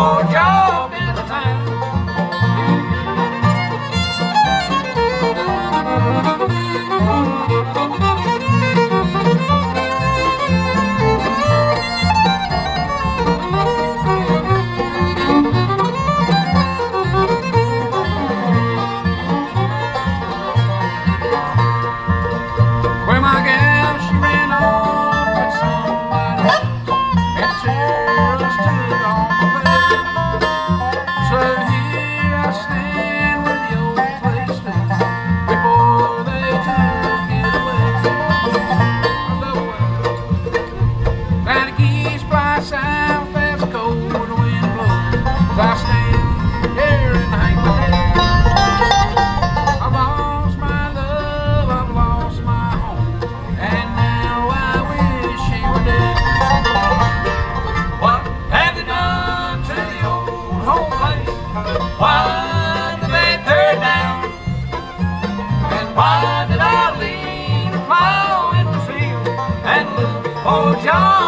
Oh God. I cold wind blows. I stand here and hang. I've lost my love, I've lost my home, and now I wish were dead. What have done to the old home place? Why did they tear it down? And why did I the and look for John?